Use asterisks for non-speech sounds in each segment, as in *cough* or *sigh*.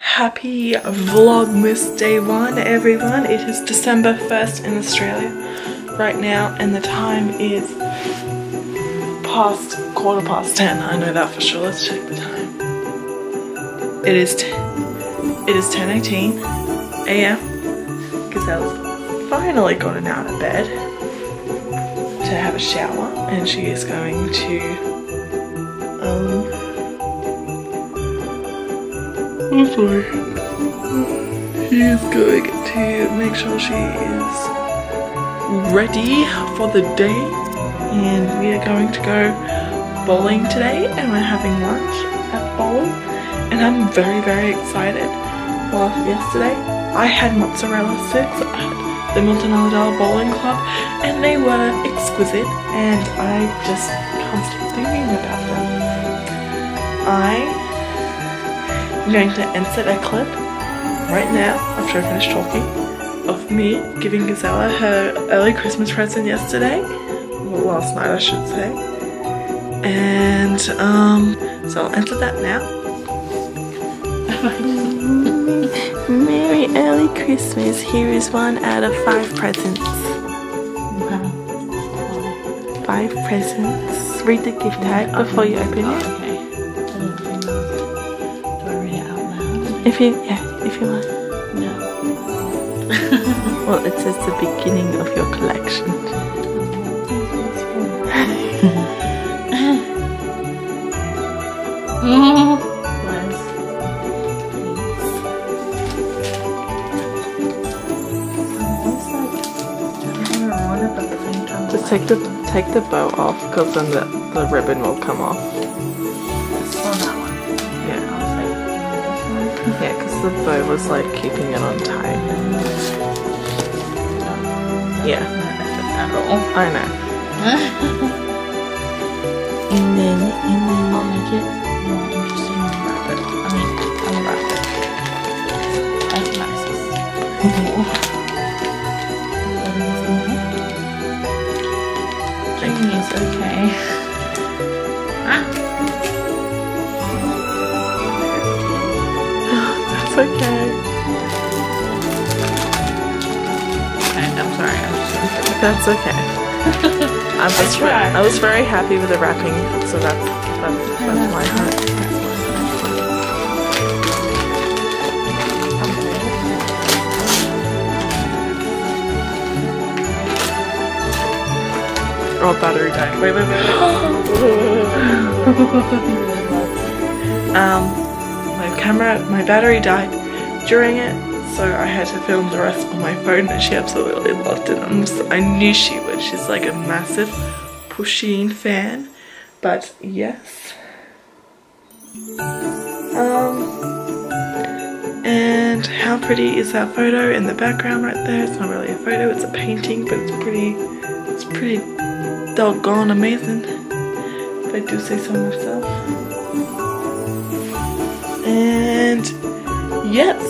Happy Vlogmas Day 1 everyone. It is December 1st in Australia right now and the time is past quarter past 10. I know that for sure. Let's check the time. It is it is 10:18 a.m. Gazelle's finally gotten out of bed to have a shower and she is going to um I'm sorry. She is going to make sure she is ready for the day and we are going to go bowling today and we're having lunch at bowling and I'm very very excited. Well yesterday I had mozzarella sticks at the Milton Bowling Club and they were exquisite and I just can't stop thinking about them. I I'm going to insert a clip right now after I finish talking of me giving Gazella her early Christmas present yesterday. Well, last night I should say. And um, so I'll enter that now. *laughs* *laughs* Early Christmas. Here is one out of five presents. Five presents. Read the gift tag before you open it. Okay. Do I read it out loud? If you, yeah, if you want. No. Well, it says the beginning of your collection. Just *laughs* take the take the bow off, because then the, the ribbon will come off. Yeah, yeah, because the bow was like keeping it on tight. Yeah, I know. *laughs* And then, and then. I'll make it more interesting wrap it. I mean, I'll wrap it. As nice okay. Okay, I'm sorry. I'm just That's okay. *laughs* I was ve- tried. I was very happy with the wrapping, so that's that's, that's my heart. That's my heart. Oh, battery died. Wait, wait, wait, wait. *laughs* um, camera, my battery died during it, so I had to film the rest on my phone, and she absolutely loved it. Just, I knew she would. She's like a massive Pusheen fan, but yes. Um, and how pretty is that photo in the background right there? It's not really a photo, it's a painting, but it's pretty, it's pretty doggone amazing. If I do say so myself. And yes,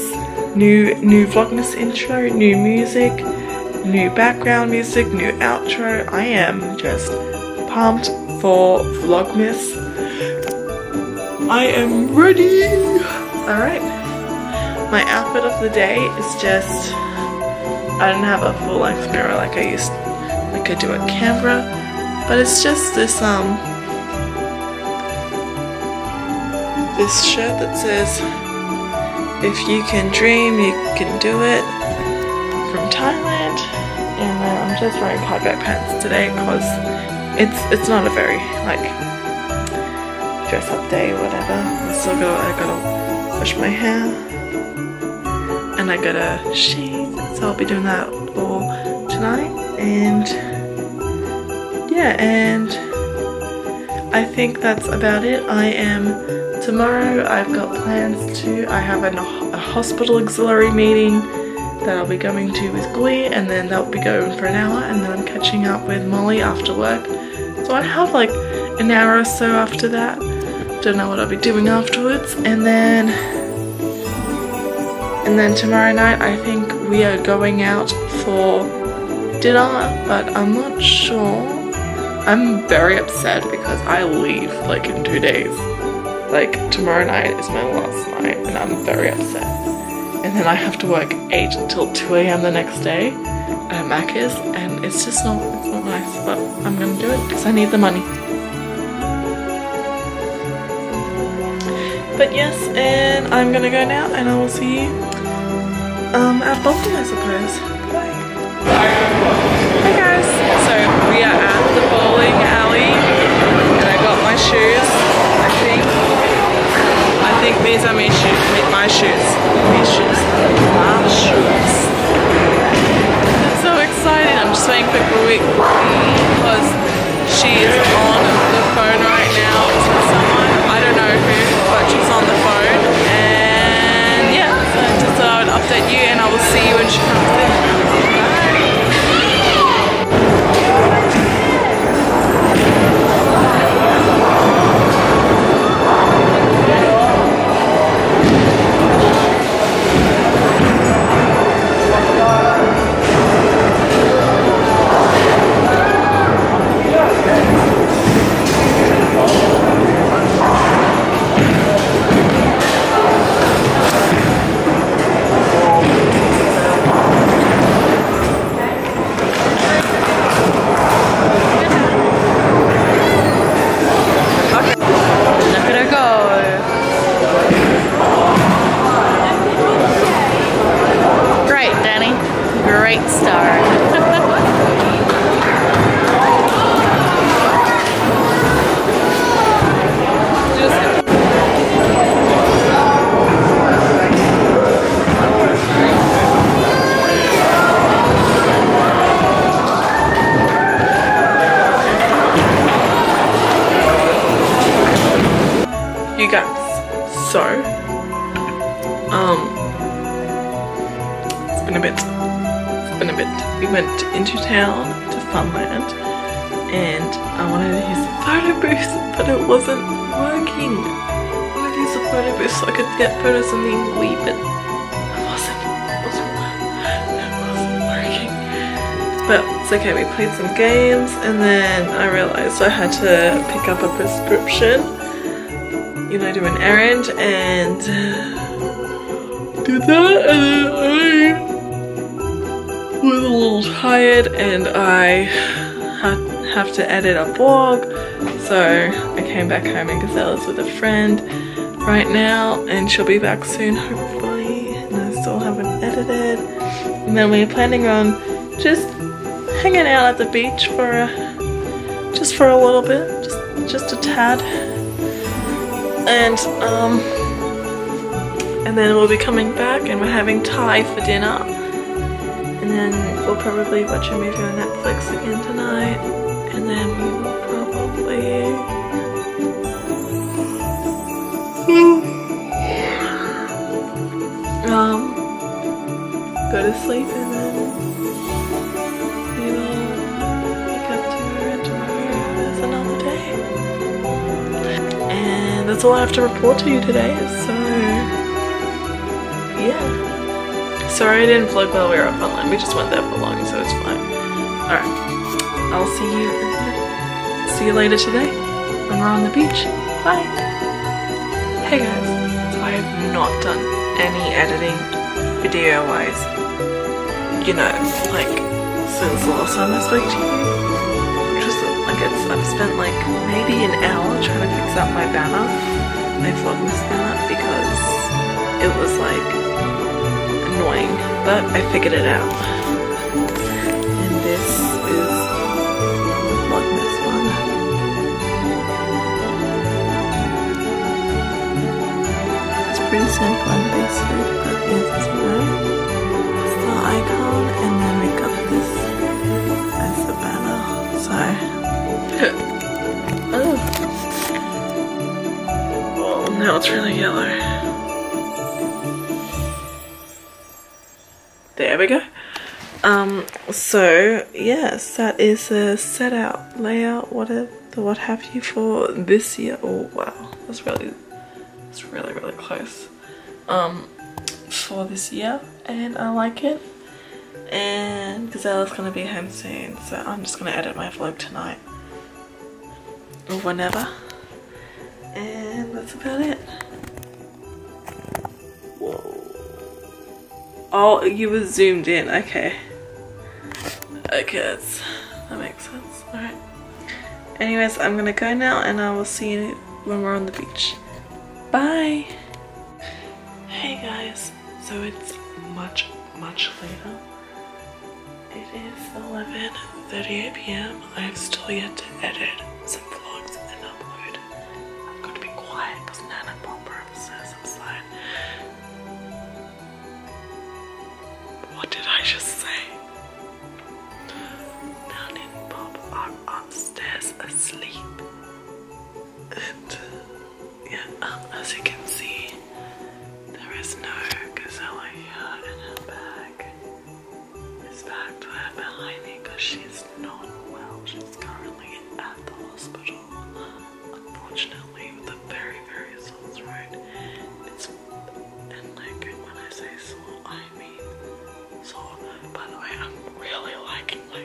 new new vlogmas intro, new music, new background music, new outro. I am just pumped for vlogmas. I am ready. All right. My outfit of the day is just I don't have a full length mirror like I used like I do at Canberra, but it's just this um this shirt that says if you can dream you can do it from Thailand and then I'm just wearing cargo pants today because it's it's not a very like dress up day or whatever. I still I gotta wash my hair and I gotta shave so I'll be doing that all tonight and yeah and I think that's about it. I am tomorrow I've got plans to I have an, a hospital auxiliary meeting that I'll be going to with Glee and then that'll be going for an hour and then I'm catching up with Molly after work. So I have like an hour or so after that. Don't know what I'll be doing afterwards and then And then tomorrow night, I think we are going out for dinner, but I'm not sure. I'm very upset because I leave like in two days. Like tomorrow night is my last night and I'm very upset. And then I have to work 8 until 2 a.m. the next day at Macca's and it's just not, it's not nice, but I'm gonna do it because I need the money. But yes, and I'm gonna go now and I will see you um, at bowling I suppose. Bye. These are my shoes, my shoes, my shoes, my shoes. So excited, I'm just waiting for Gwi because she is on the phone guys. So, um, it's been a bit. It's been a bit. We went into town to Funland, and I wanted to use the photo booth, but it wasn't working. I wanted to use the photo booth so I could get photos of me and Lee, but it wasn't. It wasn't. It wasn't working. But it's okay. We played some games, and then I realized I had to pick up a prescription you know, do an errand and do that and then I was a little tired and I have to edit a vlog so I came back home and Gazella's with a friend right now and she'll be back soon hopefully. And I still haven't edited. And then we're planning on just hanging out at the beach for a just for a little bit just just a tad and um and then we'll be coming back and we're having Thai for dinner. And then we'll probably watch a movie on Netflix again tonight. And then we will probably um go to sleep and then and that's all I have to report to you today. So, yeah. Sorry I didn't vlog while we were up online. We just went there for long, so it's fine. Alright. I'll see you see you later today when we're on the beach. Bye. Hey guys. I have not done any editing video wise. You know, like since the last time I spoke to you I've spent like maybe an hour trying to fix up my banner, my vlogmas banner because it was like annoying, but I figured it out. And this is the vlogmas one. It's pretty simple and basic, but it's right. It's the icon, and then we got this as the banner. So oh. Well, now it's really yellow. There we go. Um, so yes, that is the set out, layout, whatever, what have you for this year. Oh wow, that's really, that's really really close. Um, for this year and I like it. And Gazelle's gonna be home soon, so I'm just gonna edit my vlog tonight or whenever. And that's about it. Whoa. Oh, you were zoomed in, okay. Okay, that makes sense. Alright. Anyways, I'm gonna go now and I will see you when we're on the beach. Bye! Hey guys, so it's much, much later. It is 11.38 p.m. I have still yet to edit Back behind me because she's not well. She's currently at the hospital. Unfortunately, with a very, very sore throat. It's and like when I say sore, I mean sore. By the way, I'm really liking my